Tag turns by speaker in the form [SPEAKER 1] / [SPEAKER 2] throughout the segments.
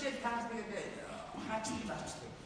[SPEAKER 1] Türkçe tercüme de hakim başlıyor.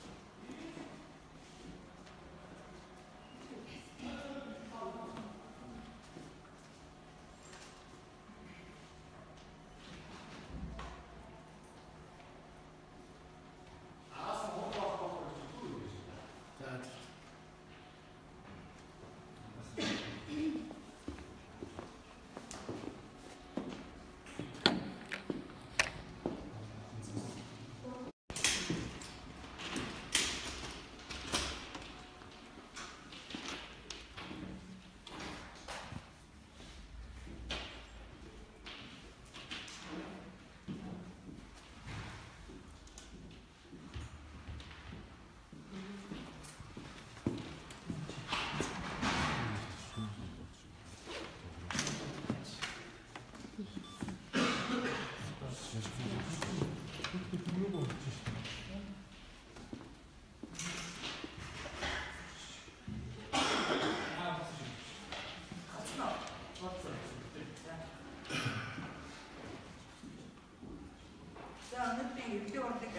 [SPEAKER 1] Өнөөдрийн эвлэг урлаг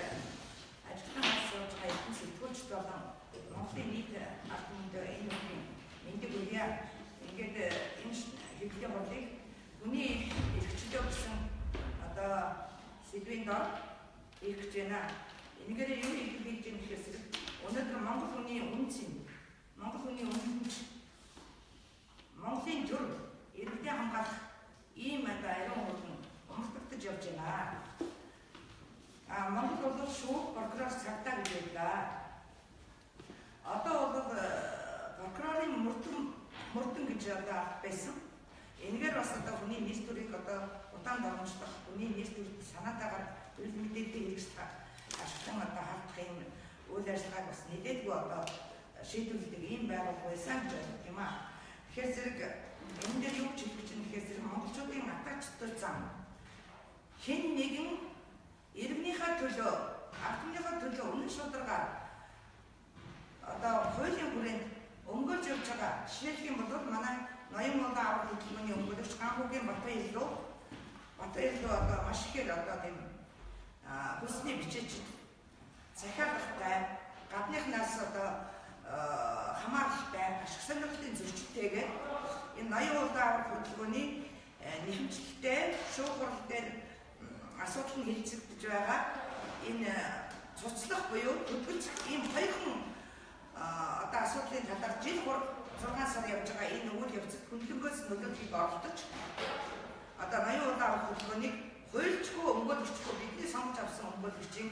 [SPEAKER 1] ажилтнаас сууж хайсан сэтгүүлч болон Монголын нийт ард түмэнд энэ үеийн мэддэг үе ингээд энэ эвлэг урлаг хүний эрхчлөө гэсэн одоо сэдвийн дор ирэх гэж байна. Энэгээр юу хэлэх гэж юм гэхээс өнөөдөр Монгол хүний үнц юм. Монгол хүний үнц Монголын төр иргэдээ хамгаалах ийм одоо ариун хурдан өмсгөгдөж явж байна. А Монгол бол шүүх прокурор цагтаа гэж байлаа. Одоо бол прокурорын мөрдөн мөрдөн гэж одоо байсан. Энэгээр бас одоо хүний нийс төрийг одоо удаан дормжлох, хүний нийс төрөд санаатаагаар үйл мэдээлэл хэрэгжих ашиглан одоо хардах юм үйл ажиллагааг бас нэлээдгүй одоо шийдвэрлэдэг ийм байгууллага байсан гэж байна юм аа. Тэгэхээр зэрэг энэ дээр юу ч хэлэх гэж нэхээс зэрэг монголчуудын атаачтай зам хэн нэгэн иргэнийхээ төлөө, ардныхаа төлөө үнэн шударгаар одоо хуулийн хүрээнд өнгөрж явж байгаа жишээлх юм бол манай ноён молда авах хөтөлбөрийн өнгөрөгч Ганхуугийн Батбаяр руу Батбаяр руу одоо маш ихээр одоо тийм хүсний бичиж захиалгатай гадныхнаас одоо хамааралтай ашиг сонирхлын зөрчилтэйгээр энэ ноён молда авах хөтөлбөрийн нэхэмжлэлтэй шуурхал дээр асуудал нь хилцэгдэж байгаа энэ цуцлах буюу хөдөлж ийм хоёрхан одоо асуудлын талаар жил 6 сар явж байгаа энэ үйл явцад хүндлэнгөөс нөлөөлөхийг оролдож одоо 80 удаа хөдөлгөөнийг хуульчгүй өмгөөлөгчгүй бидний сонгож авсан өмгөөлөгчийн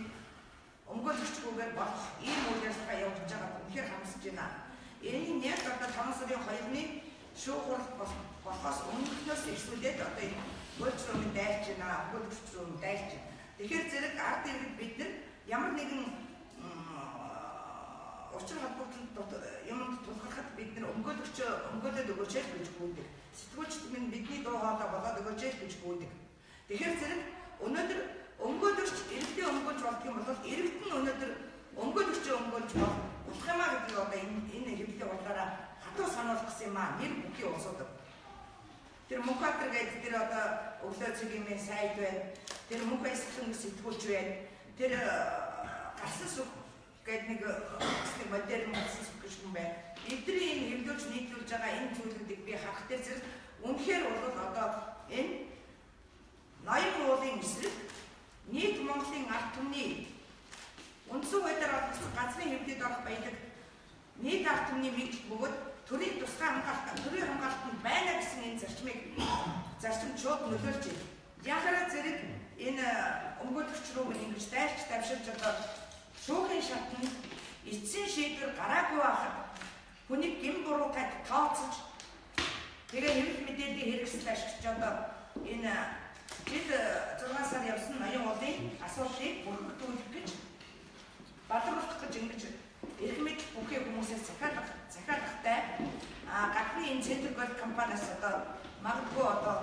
[SPEAKER 1] өмгөөлөгчгүйгээр болох ийм үйл ажиллагаа явуулж байгаа үнэхээр хамсаж байна. Энэ яг одоо 5 сарын 2-ны шүүхурал болохоос өмнөхнөөс эрсүүлээд одоо энэ хөлчрөмөнд дайрч байна, хөлчрөмөнд дайрч. Тэгэхээр зэрэг ард иргэд бид нар ямар нэгэн учир холбогдолд юмд тулгархад бид нар өмгөөлөгч өмгөөлөд өгөөч гэж гүйлдэг. Сэтгүүлчд минь бидний дуу хоолой болоод өгөөч гэж гүйлдэг. Тэгэхээр зэрэг өнөөдөр өмгөөлөгч иргэдээ өмгөөлж болдго юм бол иргэд нь өнөөдөр өмгөөлөгч өмгөөлж болох юм а гэдэг одоо энэ энэ хэвлэлээ болоороо хатуу сануулах гэсэн юм а нэр бүхий уусуудаг. Тэр Мөнхбаатар гэдэг тэр одоо өглөө цэгийн сайд байна. Тэр Мөнх баясгалан сэтгүүлч байна. Тэр гарсан сүх гэдэг нэг нэг модерн гарсан сүх гэж юм байна. Эдний энэ хөвлөж нийтлүүлж байгаа энэ зүйлүүдийг би харах дээр зэрэг үнэхээр бол одоо энэ ноён уулын эсрэг нийт Монголын ард түмний үндсэн байдлаар олгосон газрын хэмжээд орох баялаг нийт ард түмний мэдл бөгөөд төрийн тусгай хамгаалалт, төрийн хамгаалалт нь байна гэсэн энэ зарчмыг зарчим шууд нөлөөлж байна. Яхаараа зэрэг энэ өмгөөлөгч рүү ингэж дайрч давшилж одоо шүүхийн шатнд эцсийн шийдвэр гараагүй байхад хүний гин буруутай тооцож тэгээ хэвлэл мэдээллийн хэрэгсэл ашиглаж одоо энэ жил 6 сар явсан ноён уулын асуудлыг бүрхэгдүүлэх гэж бадруулах гэж ингэж эрх мэдэл бүхий хүмүүсээс захиалах захиалгатай а гадны энэ центр голд компаниас одоо магадгүй одоо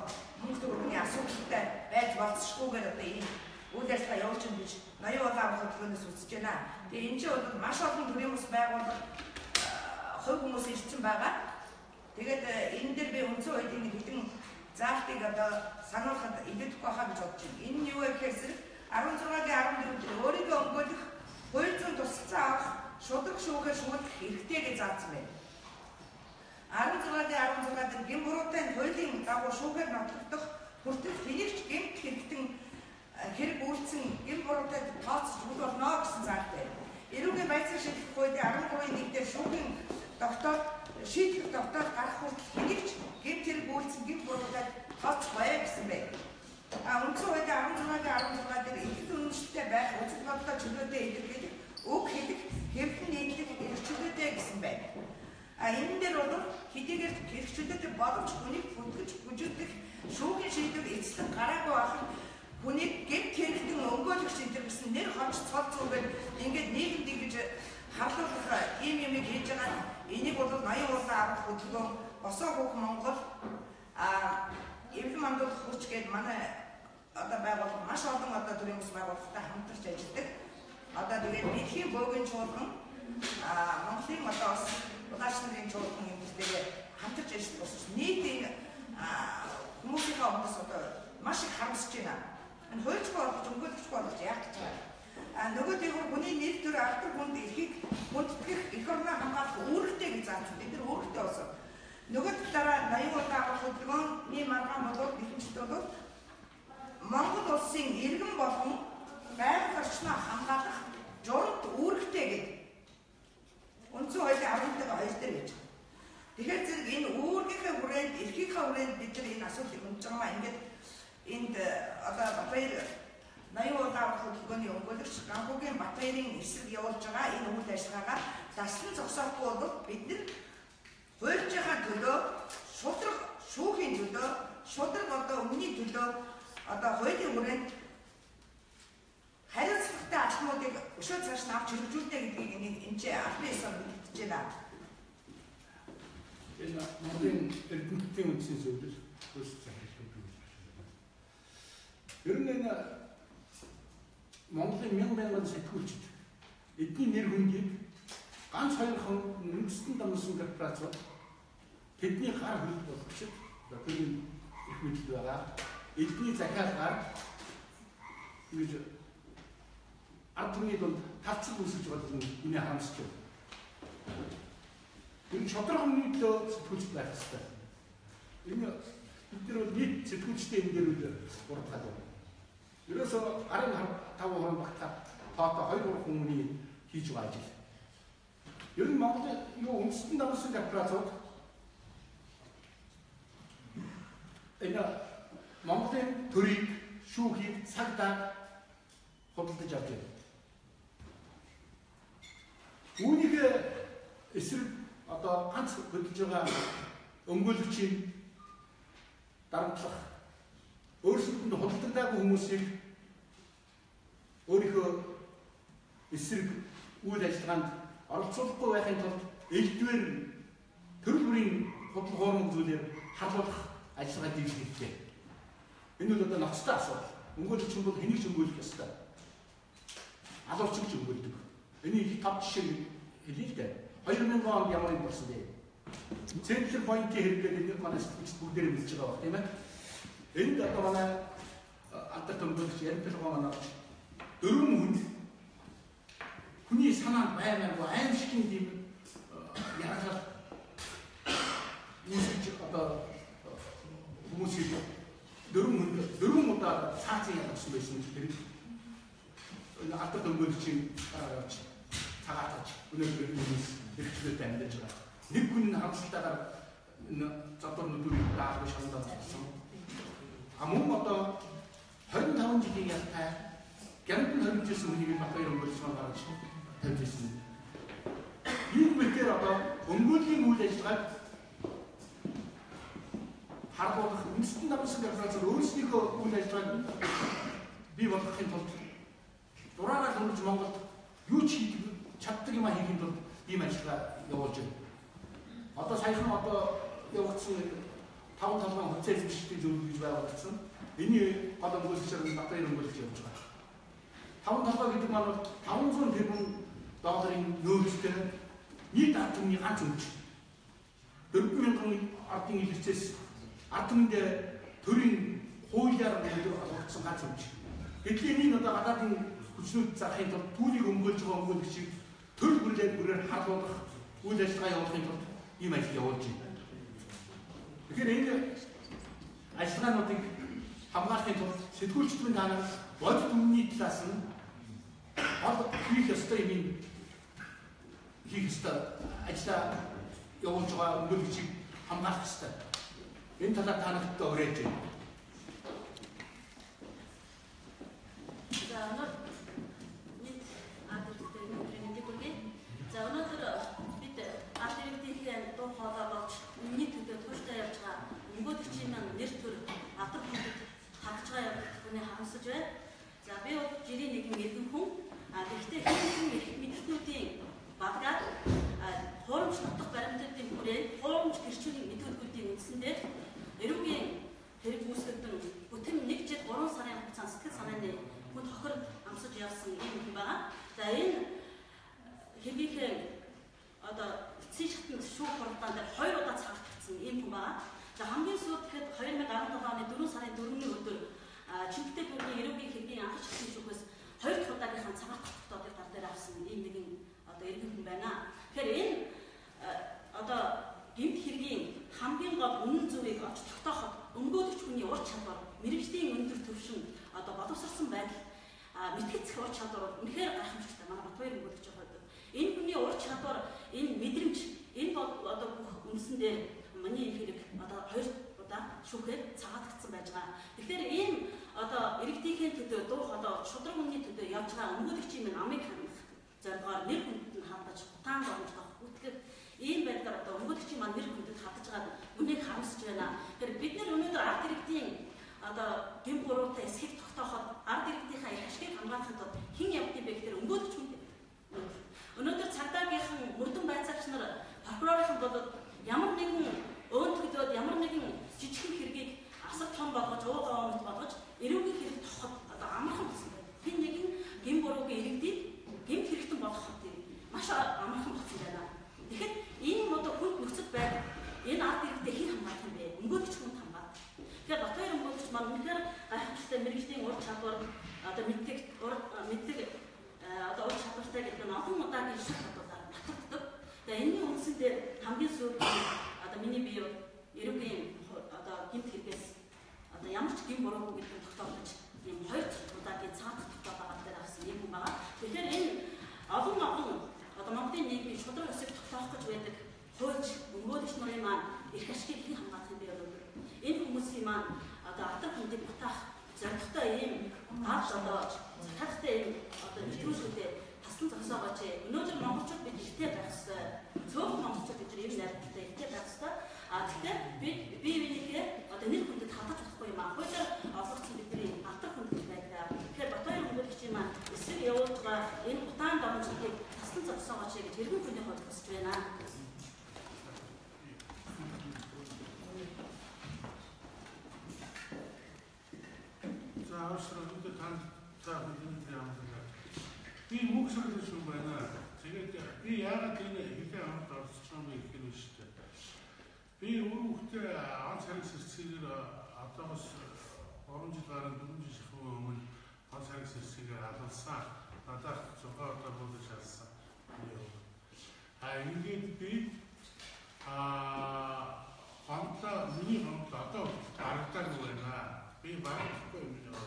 [SPEAKER 1] мөнгө төгрөгийн асуудалтай байж болцсохгүйгээр одоо ийм үйл ажиллагаа явуулж гэж ноён улаан хөтөлбөрөөс үзэж байна. Тэгээ энэ чинь бол маш олон төрлийн ус байгууллага хувь хүмүүс ирсэн байгаа. Тэгээд энэ дээр би өнцөө үед нэг хэдэн заалтыг одоо сануулхад илүүдэхгүй хаа гэж бодож байна. Энэ нь юу вэ гэхээр 16-гийн 14 дээр заасан байна. 16-ийн 16 дээр гин буруутай хуулийн дагуу шүүхээр нотлогдох хүртэл тэнийгч гэмт хэрэгтэн хэрэг үйлцэн гин буруутай тооцож үл болно гэсэн заатай. Эрүүгийн байцааг шийдэх хуулийн 13-ийн 1 дээр шүүхийн тогтоод шийдэх тогтоод гарах хүртэл тэнийгч гэмт хэрэг үйлцэн гин буруутай тооцох бая гэсэн байна. А үндсэн хуулийн 16-ийн 16 дээр ихэд үнэмшилтэй байх үзэл бодлоо чөлөөтэй илэрхийлэх үг хэлэх хэвлэн нийтлэх эрхчлөөтэй гэсэн байна. А энэ дээр бол хэдийгээр хэрэгчлээтэй боловч хүнийг бүтгэж бүжигдэх шүүхийн шийдвэр эцэслэн гараагүй ахын хүнийг гэмт хэрэгтэн өнгөөлөх шийдвэр гэсэн нэр хонч цол зүгээр ингээд нийгэмд ингэж харлуулах ийм юм хийж байгаа. Энийг бол 80 уулын арга хөдөлгөөн Босоо хүүх Монгол а эвлэн мандуул хүч гээд манай одоо байгууллага маш олон одоо төрийн ус байгууллагатай хамтарч ажилладаг. Одоо тэгээд дэлхийн бөөгийн чуулган а Монголын одоо бас улааш нарын чуулган юмнтэйгээ хамтарч ажиллах болсон. Нийтийн хүмүүсийнхээ өмнөөс одоо маш их харамсаж байна. Энэ хуульчгүй болох, өнгөлөгчгүй болох яах гэж байгаа. А нөгөө тиймэр хүний нэр төр алдар хүнд эрхийг хүндэтгэх эх орноо хамгаалах үүрэгтэй гэж заасан. Бид нар үүрэгтэй болсон. Нөгөө талаараа 80 удаа авах хөдөлгөөний маргаан болоод ихэнчд бол Монгол улсын иргэн болон байгаль орчноо хамгаалах журд үүрэгтэй гэдэг. Үндсэн хуулийн 11-ийн 2 дээр гэж. Тэгэхээр зэрэг энэ үүргийнхээ хүрээнд, эрхийнхээ хүрээнд бид нар энэ асуудлыг хөндөж байгаа ингээд энд э, одоо Батбаяр 80 удаа хөдөлгөөний өмгөөлөгч Ганхуугийн Батбаярын эсрэг явуулж байгаа энэ үйл ажиллагаагаа заслан зогсоохгүй бол бид нар хуульчийнхаа төлөө шудраг шүүхийн төлөө шудраг одоо өмнөний төлөө одоо хуулийн хүрээнд хариуцлагатай алхмуудыг өшөө цааш нь авч хэрэгжүүлдэг гэдгийг энийг энэ албан ёсоор мэдчихэж байна.
[SPEAKER 2] Энэ Монголын эрдэмтдийн үндсийн зөвлөл хөөс захирлууд байна. Ер нь энэ Монголын мянган мянган сэтгүүлчд эдний нэр хүндийг ганц хоёрхан үндэстэн дамжсан корпорациуд тэдний гар хөл болгочд тэрийн их мэдл байгаа. Эдний захиалгаар ингэж ард түмний донд тавцаг үүсгэж байгаа нь энэ харамсч байна. Энэ шодрог өмнөд лөө сэтгүүлч байх хэрэгтэй. Энэ бид нар бол нийт сэтгүүлчтэй энэ дээр үл урдгаад байна. Ерөөсөө 15 хорон багтаа тоото 2 3 хүмүүний хийж байгаа ажил. Ер нь Монгол юу үндэстэн дамжсан корпорациуд энэ Монголын төрийг, шүүхийг цагдаа худалдаж авч байна. Үүнийг эсрэг одоо ганц хөдөлж байгаа өмгөөлөгчийн дарамтлах өөрсдөд нь худалдагдаагүй хүмүүсийг өөрийнхөө эсрэг үйл ажиллагаанд оролцуулахгүй байхын тулд элдвэр төрөл бүрийн худал хуурмаг зүйлээр харуулах ажиллагаа хэрэгтэй. Энэ бол одоо ноцтой асуудал. Өнгөлөгч бол хэнийг ч өнгөлөх ёстой. Алуурч ч өнгөлдөг. Энийг тав жишээ хэлээ л дээ. 2000 онд ямар юм болсон бэ? Центр поинтын хэрэглээд энэ манай сэтгүүлч бүгдээрээ мэдж байгаа баг тийм ээ. Энд одоо манай алдарт өнгөлөгч Ярмпил гоо маань дөрвөн хүнд хүний санаанд баймаагүй аимшигын тийм яргал үүсэж одоо хүмүүсийг дөрвөн хүнд дөрвөн удаа цаацын явуулсан байсан хэрэг энэ алдар дөнгөлчийн гараад цагаатаж өнөөдөр хүмүүс хэрэгчлээтэй амьдарч байгаа. Нэг хүн нь хамсалтайгаар энэ задвар нүдүүрийг даагүй шандаа болсон. А мөн одоо 25 жилийн ялтай гямбл хөрөмжсэн хүнийг Батбаяр өнгөлсөн гаргаж тавьж ирсэн. Энэ мэтэр одоо өнгөлийн үйл ажиллагааг харуулах үндэстэн намсан корпорац өөрсдийнхөө үйл ажиллагааг бий болгохын тулд дураараа хөрж Монголд юу ч хийх чаддаг юм хийхин тулд ийм ажиллагаа явуулж байна. Одоо саяхан одоо явагдсан таван толгойн хөцөө эзэмшигчдийн зөвлөл гэж байгуулагдсан. Эний гол өнгөлөгчөөр Батбаяр өнгөлөгч явж байгаа. Таван толгой гэдэг маань бол 500 тэрбум долларын нөөцтэй нийт ард түмний ганц өмч. 4000 ардын илэрцээс ард түмэнд төрийн хуулиар олгогдсон ганц өмч. Гэтэл энэ одоо гадаадын хүчнүүд зарахын тулд түүнийг өмгөөлж байгаа өмгөөлөгчийг төр бүрлээд бүрээр харуулах үйл ажиллагаа явуулахын тулд ийм ажил явуулж байна. Тэгэхээр энэ ажиллагаануудыг хамгаалахын тулд сэтгүүлчдийн танаар бодит үнний талаас нь гол хийх ёстой юм хийх ёстой ажиллаа явуулж байгаа өнгөлөгчийг хамгаалах ёстой. Энэ талаар та нарт өрөөж байна.
[SPEAKER 3] За өнөөдөр нийт адрестэй өнөөдрийн мэдээг хүргэе. За өнөөдөр бид адресийн дуу хоолой болж өмнөний төдөө тууштай явж байгаа өнгөөдөгчийн маань нэр төр алдар хүндэд хадж байгаа хүний харамсаж байна. За би бол жирийн нэгэн иргэн хүн. А гэхдээ хэдэн их мэдхнүүдийн баггаад хуурамч нутаг баримтуудын хүрээ хуурамч гэрчүүний мэдүүлгүүдийн үндсэндээ эрүүгийн хэрэг үүсгэгдэн бүтэн 1 жил 3 сарын хугацаанд сэтгэл санааны хүн тохир амсаж явсан юм хүн байгаа. За энэ хэвийнхээ одоо эцсийн шатнд шүүх хурдтаанд хоёр удаа цагдагдсан юм хүн байгаа. За хамгийн сүүлд гэхэд 2017 оны 4 сарын 4-ний өдөр Чингтэй дүүргийн эрүүгийн хэргийн анх шатны шүүхээс хоёр дахь удаагийнхаа цагаат тогтоодыг гар дээр авсан ийм нэгэн одоо иргэн хүн байна. Тэгэхээр энэ одоо гэмт хэргийн хамгийн гол үнэн зүйлийг олж тогтооход өмгөөлөгч хүний ур чадвар, мэрэгжлийн өндөр түвшин, одоо боловсрсон байдал, мэтгэц ур чадвар үнэхээр гайхамшигтай. Манай Батбаяр өмгөөлөгч байгаа. Энэ хүний ур чадвар, энэ мэдрэмж, энэ бол одоо бүх үндсэндээ миний хэрэг одоо хоёр удаа шүүхээр цагаатгдсан байж байгаа. Тэгэхээр энэ одоо иргэдийн төдөө дуу хоолой шудраг хүний төдөө явж байгаа өмгөөлөгчийн минь амыг хандах зорилгоор нэр хүндэд нь хандаж утаан боломжтой үтгэх ийм байдлаар одоо өмгөөлөгчийн маань нэр хүндэд хандаж байгаа үнийг харамсаж байна. Тэгэхээр бид нар өнөөдөр ард иргэдийн одоо гэм гуруутай эсхийг тогтооход ард иргэдийнхаа их ашгийг хамгаалахын тулд хэн явдгийг бэ гэхээр өмгөөлөгч хүн. Өнөөдөр цагдаагийнхан мөрдөн байцаагч нар прокурорын болоод ямар нэгэн өөнд төлөөд ямар нэгэн жижигхэн хэргийг асар том болгож уугаа өмт болгож эрүүгийн хэрэг тоход одоо амархан болсон байна. Хин нэгэн гэм буруугийн иргэдийг гэмт хэрэгтэн болгоход маш амархан болсон байна. Тэгэхэд энэ одоо хүнд нөхцөл байдал энэ ард иргэдэд хэн хамгаалах юм бэ? Өмгөөлөгч хүн хамгаалах. Тэгэхээр Батбаяр өмгөөлөгч маань үнэхээр гайхамшигтай мэрэгжлийн ур чадвар одоо мэддэг ур мэддэг одоо ур чадвартай гэдэг нь олон удаагийн шат бодлоор батгдаг. Тэгээ энэний үндсэндээ хамгийн сүүлд одоо миний бие эрүүгийн одоо гэмт хэрэгээс одоо ямар ч гэм буруугүй гэдгийг тогтоолж ийм хоёр удаагийн цаат тогтоолоо гал дээр авсан юм байна. Тэгэхээр энэ олон олон одоо Монголын нийгмийн шудраг өсөж тогтоох гэж байдаг хуульч өмгөөлөгч нарын маань их ашгийг хэн хамгаалах юм бэ өнөөдөр. Энэ хүмүүсийн маань одоо алдар хүндийг батаах зорилготой ийм гал одоо захирахтай ийм одоо нэвтрүүлгүүдэд тасlan зогсоогооч. Өнөөдөр монголчууд бид ихтэй байх ёстой. Цөөхөн монголчууд бид ийм найралтай ихтэй байх ёстой. А тэгэхээр би би бинийхээ одоо нэр хүндэд хадгалж болохгүй юм аа. Хуулиар олгогдсон бидний алдар хүнд байдаг. Тэгэхээр Батбаяр өмгөөлөгчийн маань эсрэг явуулж байгаа энэ утаан домжлыг таслан зогсоогооч гэж хэрхэн хүний хувьд хүсэж байна.
[SPEAKER 4] За авшраа бид танд за бидний яамлаа. Би мөнгө сөрөж шүү байна. Тэгээд би яагаад энэ хэдэн хамт орсож байгаа юм гэх юм шүү дээ. Би өөр хүүхдээ анх цаг сэрцгээр одоогоос 3 жил гарсан 4 жил өмнө анх цаг сэрцгээр алалсан. Надад зохиол одоо болж шалсан. А ингээд би а хамтаа миний хамтаа одоо харагдаагүй байна. Би багтахгүй юм байна.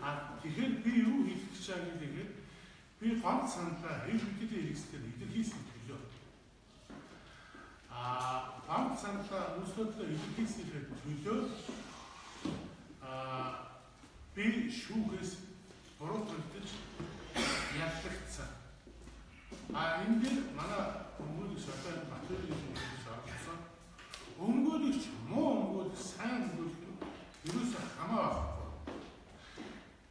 [SPEAKER 4] А тэгэхээр би юу хийх гэж байгаа гэхээр би гонц сандаа хэл хөдөлгөөний хэрэгсэлээр илэрхийлсэн төлөө. А гонц сандаа үүслэлөө илэрхийлсэхээр төлөө а би шүүхээс буруу төлдөж яллагдсан. А энэ дээр манай өмгөөлөгч одоо Батөрийн өмгөөлөгч орсон. Өмгөөлөгч муу өмгөөлөгч сайн өмгөөлөгч ерөөсөө хамаа байхгүй.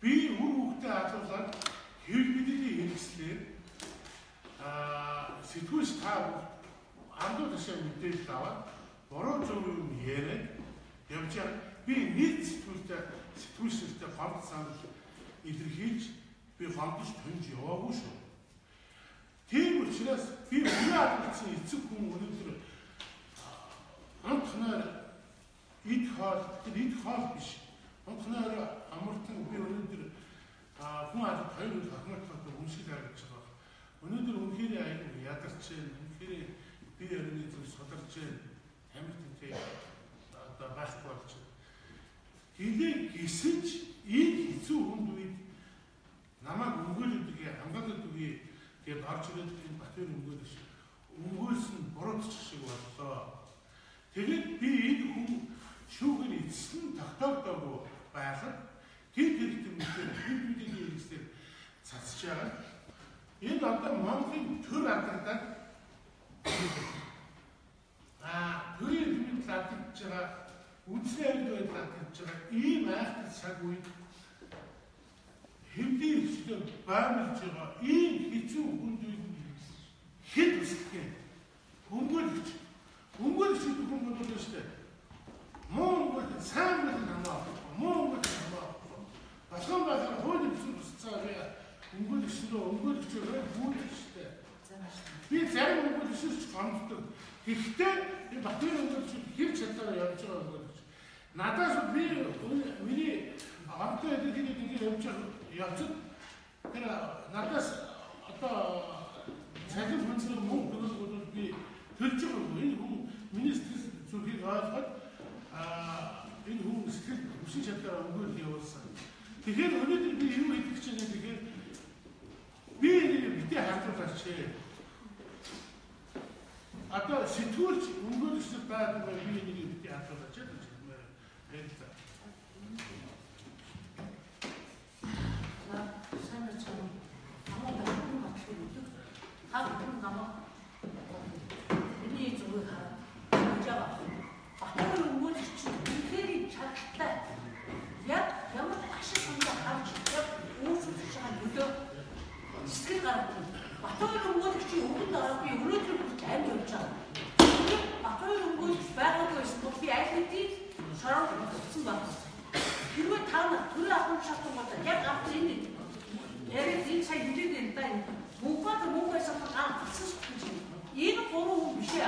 [SPEAKER 4] Би үр хөвгтөд хадгалаад хэвлэл бидний хэрэгслээр аа сэтгүүлч та андуу ташаа мэдээлэл аваад бороо зөв юм яриад явж би нийт сэтгүүлтэй сэтгүүлчтэй гомд санал илэрхийлж би гомдож тонж яваагүй шүү. Тийм учраас би үнэ алдсан эцэг хүн өнөөдөр амтхнаар ид хоол тэр ид хоол биш. Амтхнаар амартан би өнөөдөр хүн алд хоёр үл хахмат бат үншил харагдаж байгаа. Өнөөдөр үнхээр аягүй ядарч. Үнхээр би өрөөний содорч байна. Тамир тэнтэй одоо байхгүй байна. Хилээ гисэж энэ хэцүү хүнд үед намайг өнгөлөдгөө хамгаалаад үгүй тэгээд орж ирээд энэ Батбаяр өнгөлөж өнгөөс нь буруудчих шиг боллоо. Тэгээд би энэ хүн шүүгэр эцэст нь тогтоогдоогүй байхад тэр хэрэгтэй мэтэр бид бидний хэрэгсээр цацж байгаа. Энэ одоо Монголын төр алдардаг а төрийн хэмжээнд алдагдж байгаа үндэсний амьд байдал алдагдж байгаа ийм айхтар цаг үед хэмдийн хэвчтэй баймарж байгаа ийм хэцүү хүнд үед хэд үсгэх хөнгөлөгч. Хөнгөлөгч хүн дээ муу хөнгөл сайн хөнгөл намаа хөнгөл намаа Басган басган хуулийн бичсэн тусцаа бай өнгөлөгч рүү өнгөлөгч рүү бүүлж шүү дээ би зарим өнгөлөгч гомддог Гэхдээ би Батбаяр өнгөлөгч хэр чадлаар явж байгаа өнгөлөгч надаас би миний амтай эдгээр эдгээр явж явцад тэр надаас одоо цалин хүнсээр мөнгө төлөх би төлж байгаа энэ хүн миний сэтгэл зүрхийг ойлгоод а энэ хүн сэтгэл хүчин чадлаар өнгөөл явуулсан. Тэгэхээр өнөөдөр би юу хийх гэж байна гэхээр би энийг битээ хардуулаач. Сэтгүүлч өнгөөлөгч байдаг бай би энийг битээ хардуулаач гэж хэлмээр байна.
[SPEAKER 5] хаг хүн намайг миний зүгийг хараад жаа. Батар өнгөөлч чинь үнэхээр чадaltaй. Яг ямар ашиг хүнээ харж яг үүсэж байгаа нөлөө сэтгэл гаргав. Батар өнгөөлч чинь өмнө дараа би өнөөдөр хүрч амьд явж байгаа. Батар өнгөөлч байгаагүй байсан бол би аль хэдийн шороо утсан байна. Хэрвээ та нар төрөө авах шалтгаан яг авах энэ яриад энэ цай хэлээд энэ та Мөнхбат мөнхөөс гар болсон шүү дээ. Энэ гурван хүн биш ээ.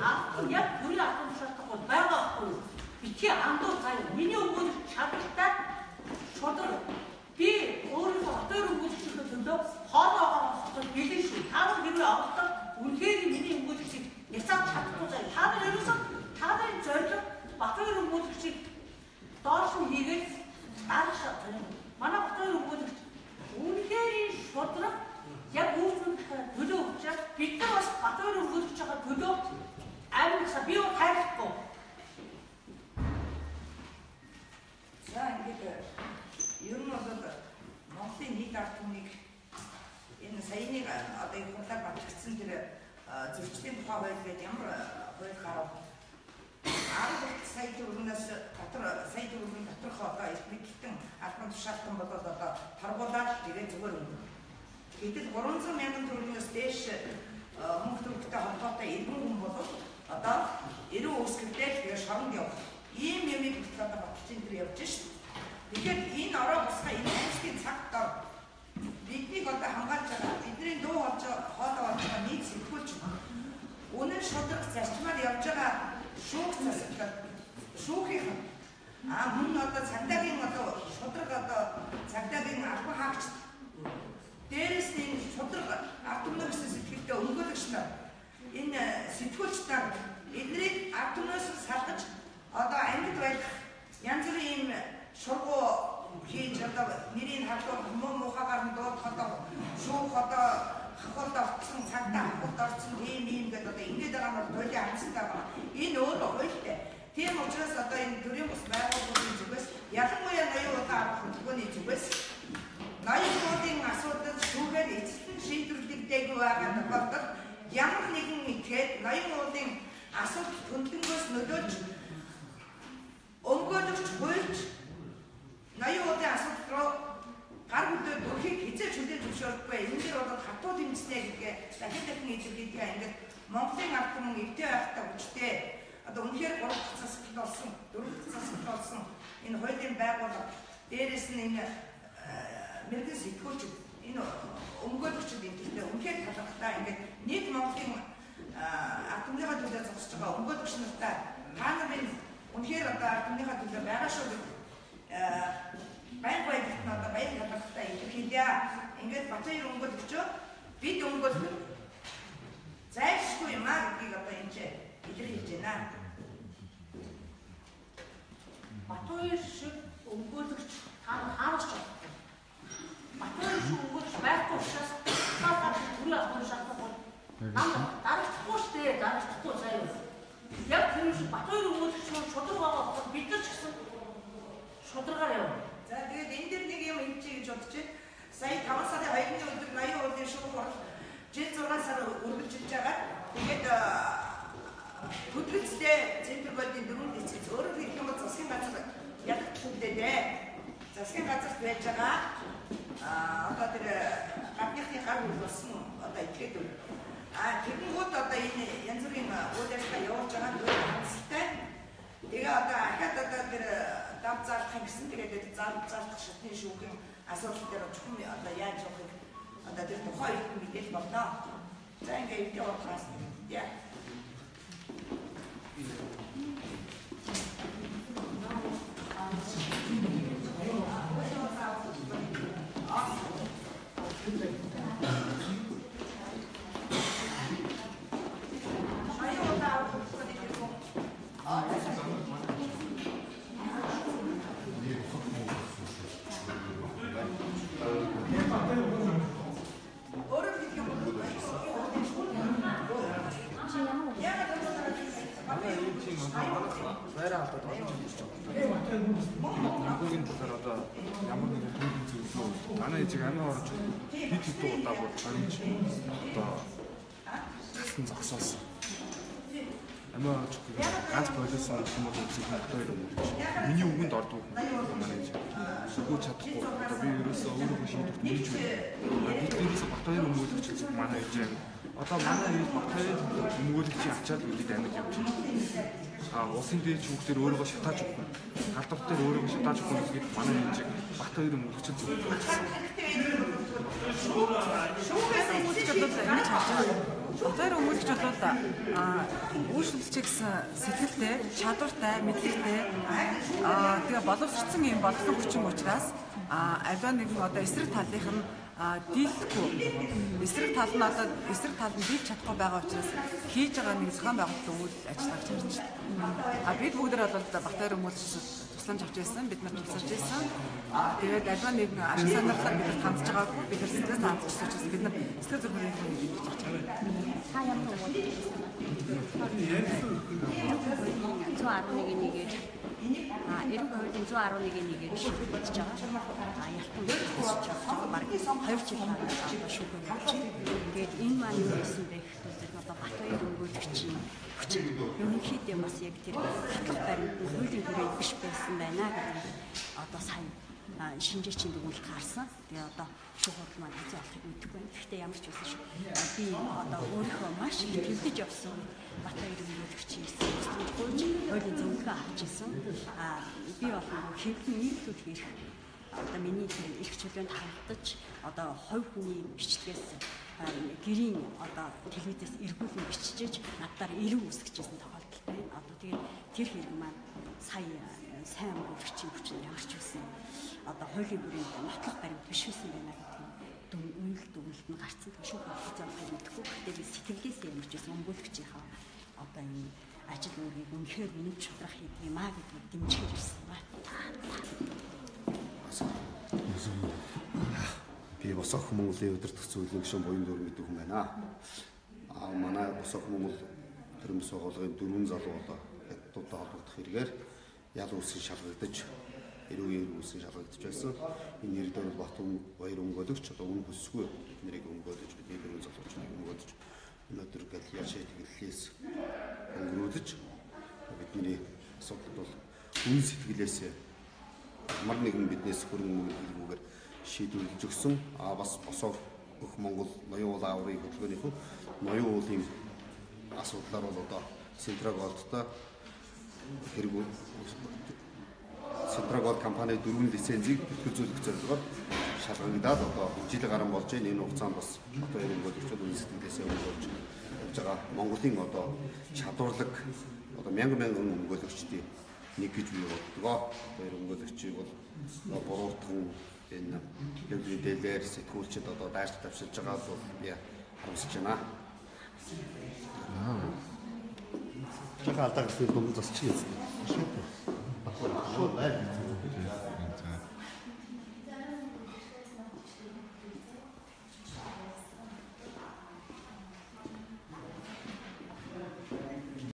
[SPEAKER 5] Ах яг бүрийн ахын шалтгаан байгаа байхгүй. Битгий андуу заяа. Миний өнгөөр чадaltaй шодөр би өөрийнхөө хотоор өнгөлөхийн төлөө хоолоогоо бэлэн шүү. Та нар хэрвээ авалтаа үнэхээр миний өнгөлөгчийг няцаад чадахгүй заяа. Та нар ерөөсөө та нарын зорилго Батбаяр өнгөлөгчийг доош нь хийгээд дарааш манай Батбаяр өнгөлөгч үнэхээр шодрог яг үүсвэн төлөө байгаа. Бид нар бас Батбаяр өнгөлж байгаа төлөө амьдсаа би юу хайрлахгүй.
[SPEAKER 1] За ингээд ер нь бол Монголын нийт ард түмнийг энэ саяныг одоо энэ хурлаар батлагдсан тэр зөрчлийн тухай гэдэг ямар хууль гарав? 10 сая төгрөгнөөс дотор сая төгрөгийн доторх одоо элбэгтэн албан тушаалтан болоод одоо торгуулаад ирээ зүгээр өнгө. Гэтэл 300 мянган төгрөгнөөс дээш мөнгө төгрөгтэй холбоотой иргэн хүн бол одоо эрүү үүсгэлтэй тэгээ шоронд явах. Ийм юмыг бид одоо энэ төр явж шít. Тэгэхээр энэ ороо босгоо энэ амьсгийн цагт дор биднийг одоо хамгаалж байгаа бидний дуу хоолой болж байгаа нийт сэтгүүлч үнэн шудраг зарчмаар явж байгаа шүүх засагт шүүхийн а мөн одоо цагдаагийн одоо шудраг одоо цагдаагийн албан хаагч. Дээрээс нь энэ шудраг түмнээ гэсэн сэтгэлдээ өнгөлөгч нар. Энэ сэтгүүлч нар эднийг ард түмнээс салгаж одоо ангид байх янз бүрийн шургуу хийж одоо нэрийг хадгалах муу мухагаар нь дуудах одоо шүүх одоо хахалд орцсон цагтаа хахалд орцсон ийм ийм гэдэг одоо ингэж байгаа нь боли амьсгалтай байна. Энэ өөрөө хуйлтай. Тийм учраас одоо энэ төрийн бус байгууллагын зүгээс ялангуяа ноён удаа авах хөтөлбөрийн зүгээс ноёнуудын асуудал шүүхээр эцэстэн шийдвэрлэгдээгүй байгаа тохиолдолд ямар нэгэн итгэхэд ноёнуудын асуудал хөндлөнгөөс нөлөөлж өмгөөлөгч хуульч ноёнуудын асуудал руу гар хөдөө бүрхийг хизээж хүлээж зөвшөөрөхгүй энэ дэр бол хатуу тэмцэнэ гэдгээ дахин дахин илэрхийлгээ ингээд Монголын ард түмэн эвтэй байхтай хүчтэй. Одоо үнэхээр гурав дахь засагт болсон дөрөв дахь засагт болсон энэ хуулийн байгууллага. Дээрэс нь энэ мэрэгэн сэтгүүлч энэ өмгөөлөгчд эндээ үнэхээр талархтай ингээд нийт Монголын ард түмнийхээ төлөө зогсож байгаа өмгөөлөгч нартай та нарын үнэхээр одоо ард түмнийхээ төлөө байгаа шүү гэдэг баяр баярт надад баяр талархтай илэрхийлье. Ингээд Батбаяр өнгөлөгчөө бид өнгөл зайлшгүй юм аа гэдгийг одоо энэ ч илэрхийлж байна.
[SPEAKER 5] Батуяр шиг өмгөөлөгч та хаанаас ч авахгүй. Батуяр шиг өмгөөлөгч байхгүй учраас та та түрээ авах шаардлагагүй. Нам дарагдахгүй шүү дээ. Дарагдахгүй заяа. Яг тэр шиг Батуяр өмгөөлөгч нь шудраг байгаа бол бид нар ч гэсэн шударгаар явна.
[SPEAKER 1] За тэгээд энэ дээр нэг юм хэлчихье гэж бодож байна. Сая 5 сарын 2-ны өдөр 80 уулын шууд хурал жил 6 сар үргэлжилж байгаа. Тэгээд хөдөлгөцтэй центргуудын дөрөв хэсэг өөрөөр хэлэх юм бол засгийн газар ядагтлалтэй дээ. Засгийн газарт байж байгаа а одоо тэр гадныхны гар үйл болсон одоо этгээд үл. А тэгэнгүүт одоо энэ янз бүрийн үйл ажиллагаа явуулж байгаа нь хангалттай. Тэгээ одоо ахад одоо тэр дав заалах гэсэн тэгээд зал заалах шатны шүүхийн асуудал дээр чухам одоо яаж явахыг одоо тэр тухайн их мэдээлэл болно. За ингээд явуулахаас яа. Өөрөөр хэлэх юм бол яагаад
[SPEAKER 6] Байраа алдаад олон жил хийж байгаа. Хамгийн талаар одоо ямар нэгэн төлөв зөвлөө манай ээжийг амин орж бид хэд удаа бүр хамж одоо тасн зогсоосон. Амин орж ганц болиосон хүмүүс үзэх хоёр юм. Ордог манай. Сүгөө чадахгүй. Одоо би ерөөсөө өөрөө шийдвэрт мөрж байна. Бид нэрээс Батбаяр өмгөөлөгч манай ээж яг одоо манай ээж Батбаяр өмгөөлөгчийн ачаал үлээд амьд явж байна. А усын дээд шүүхтэр өөрийгөө шатааж өгөх. Халдвар дээр өөрийгөө шатааж өгөх гэдэг манай ээж Батбаяр өмгөөлөгч зөв.
[SPEAKER 7] Хотоор өмгөөлөгч бол а үйлчлүүлч гэсэн сэтгэлтэй, чадвартай, мэдлэгтэй а тэгээ боловсрцсан юм бодлого хүчин учраас а аливаа нэгэн одоо эсрэг талынх нь а дийлэхгүй эсрэг тал нь одоо эсрэг тал нь дийлж чадахгүй байгаа учраас хийж байгаа нэг зохион байгуулалтын үйл ажиллагааг чарж байна. А бид бүгд бол Батбаяр өмгөөлөгч тусламж авч байсан бид нар тусалж байсан. А тэгээд аливаа нэгэн ашиг сонирхлоо бид нар хандж байгаа бид нар сэтгэл хандж учраас бид нар сэтгэл зүйн хүрээнд хийж байгаа.
[SPEAKER 8] Та ямар нэг 111 нэгээр а 92-ын 111 нэгээр шийдэж байгаа. А ялтан хэлж байгаа. Бараг 2 жил байна. Тэгээд энэ маань юу гэсэн бэ гэхээр одоо Батбаяр өнгөлөгчийн хүчин ерөнхийдөө бас яг тэр хатлах баримт нь хуулийн хүрээнд биш байсан байна гэдэг одоо сайн шинжээчийн дүгнэлт гарсан. Тэгээ одоо шүүх хурал маань хэзээ болохыг мэдэх байна. Гэхдээ ямар ч үсэн шүү. Би одоо өөрийнхөө маш их төвдөж явсан Батбаяр өнгөлөгчийн эсрэг гуйж хуулийн зөвлөгөө авч ирсэн. А би бол хэвлэн нийтлүүд хийх одоо миний тэр их чөлөөнд хамтдаж одоо хувь хүний бичлэгээс гэрийн одоо телевизээс эргүүлэн биччихэж надаар эрүү үсгэжсэн тохиолдол байна. Одоо тэгээд тэр хэрэг маань сая сайн өнгөлөгчийн хүчин ямар ч үсэн одоо хуулийн бүрээнд нотлох баримт биш байсан байна гэдэг дүн үнэлт дүгнэлт нь гарцсан шүү дээ. Заахыг мэдэхгүй. Гэхдээ би сэтгэлээсээ ямар ч үсэн өнгөлөгчийнхаа одоо энэ ажил үүргийг үнэхээр үнэн шудрах хийдэг юм а гэдгийг дэмжиж ирсэн байна.
[SPEAKER 9] Би босох Монголын удирдах зөвлөлийн гишүүн буян дөрөв гэдэг хүн байна. Аа манай босох Монгол төрөмс байгууллагын дөрвөн залуу одоо хятадтай холбогдох хэрэгээр ял үүсгэн шалгагдаж эрүүгийн үүсгэн шалгагдаж байсан. Энэ нэр дээр бол Батүн баяр өмгөөлөгч одоо үн хөсгүй нэрийг өмгөөлөж бидний дөрвөн залуучныг өмгөөлөж өнөөдөр гал яшаа тэглэлээс өнгөрүүлж бидний асуудал бол үн сэтгэлээс ямар нэгэн биднээс хөрөнгө мөнгөөр шийдвэрлэж өгсөн. А бас босоо өх Монгол ноён уул ааврын хөтөлбөрийнхэн ноён уулын асуудлаар бол одоо Центрагоолдтой хэрэг Центрагол компани дөрвөн лицензийг төлөвлөх зорилгоор шалгагдаад одоо жил гарan болж байна. Энэ хугацаанд бас одоо энэ боловчууд үн сэтгэлээсээ өнгөрч явж байгаа Монголын одоо чадварлаг одоо мянган мянган өмгөөлөгчдийн нэг гэж би боддгоо. Тэр өмгөөлөгчийг бол буруутган энэ яг мэдээлэлээр сэтгүүлчд одоо дайрч тавьшилж байгаа бол би амсаж байна. Тэгэхээр алдаа гэсэн дүнд засчих юм. Шууд лайв хийх.